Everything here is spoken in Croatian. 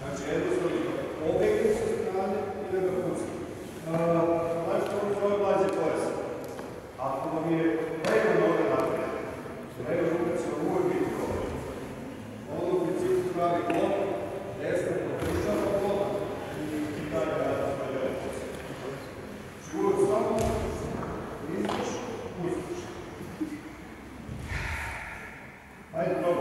Znači, jednostavno, objektiv sa strane i vrhunski. Znači, to je svoje blaze pojasa. Ako vam je preko noga napred, prema ruka će vam uvijek biti problem. Onda u principu pravi blok, desno popuštava i taj rad svoje vrhunski. Znači, samo izdaš, pustiš. Ajde.